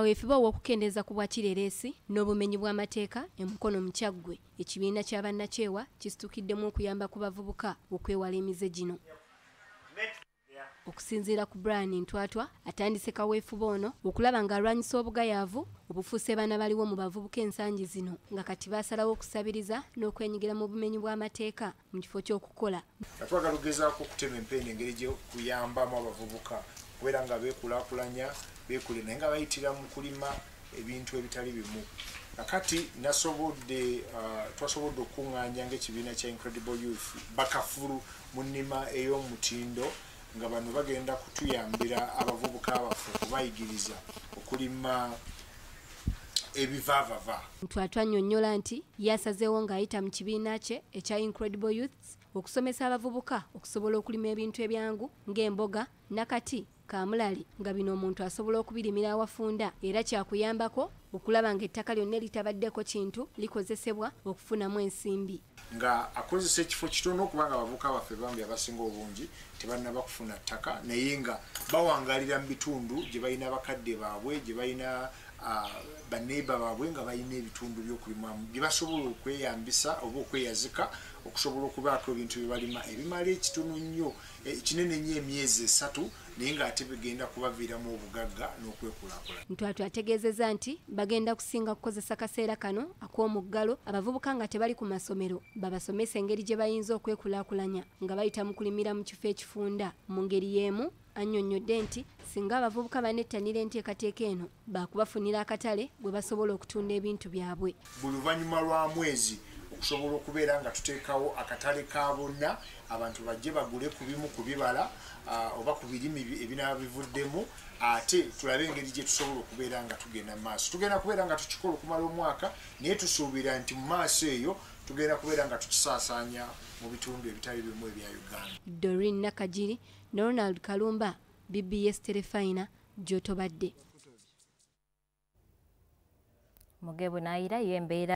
aweefuba ow'okukendeeza ku bwakirereesi n'obumenyi bw'amateeka emukono mu kyaggwe ekibiina kya bannakyewa kisitukiddemu okuyamba ku bavubuka okwewala emize gino. Okusinziira ku brian ntwatwa atandise kaweefuba ono okulaba ng'alwanyisa obugayaavu obufuuse baana baliwo mu bavubuka ensangi zino nga kati baasalawo okusabiriza n'okwenyigira mu bumenyi bw'amateeka mu kifo ky'okukola. Atwagala ogezaako okutema empeeni engeri gyekuyambamu abavubuka kubeera nga beekulaakulanya beekule naye nga bayitira mu kulima ebintu ebitali bimu. Kakati nasobodde twasobodde okukuŋŋaanya ngaekibiina kya incredible youth bakafulu mu nnima ey'omutindo nga bano bagenda kutuyambira abavubuka baffe okubayigiriza okulima ebivaavava. Ntwatwa annyonnyola nti yasazeewo ng'ayita mu kibiina kye ekya incredible youths okusomesa abavubuka okusobola okulima ebintu ebyangu ng'emboga nakati kamulali nga bino omuntu asobola okubirimira awafunda era kyakuyambako okulaba ng'ettaka lyonna eritabaddeko kintu likozesebwa okufunamu ensimbi. Nga akozesa ekifo kitono okubanga abavubuka baffe bambi abasinga obungi tebannaba kufuna ttaka naye nga bawangalira mu bitundu gye balina bakadde baabwe gye balina baneiba baabwe nga balina ebitundu byokulimamu. Bye basobola okweyambisa oba okweyazika okusobola okubaako ebintu byebalima ebimala ekitono nnyo kinene nnyo emyezi esatu naye ngaate bigenda kubaviiramu obugagga n'okwekulaakulana. Ntwatw ategeezezza nti bagenda kusinga kukozesa kaseera kano ak'omuggalo abavubuka nga tebali ku masomero babasomesa engeri gye bayinza okwekulaakulanya nga bayita mu kulimira mu kifo ekifunda. Mu ngeri y'emu annyonnyodde nti singa abavubuka banettanira enteekateeka eno baakubafunira akatale gwe basobola okutunda ebintu byabwe. Buli luvannyuma lwa mwezi okusobola okubeera nga tuteekawo akatale ka bonna abantu bajje bagule ku bimu ku bibala oba ku birimi ebinaba bivuddemu ate tulabe engeri gye tusobola okubeera nga tugenda mu maaso. Tugenda kubeera nga tukikola okumala omwaka naye tusuubira nti mu maaso eyo tugenda kubeera nga tukisaasaanya mu bitundu ebitali bimu ebya uganda. Dorin nakagiri ne ronald kalumba bbs terefina gyotobadde. Mugebwe naayira yembeera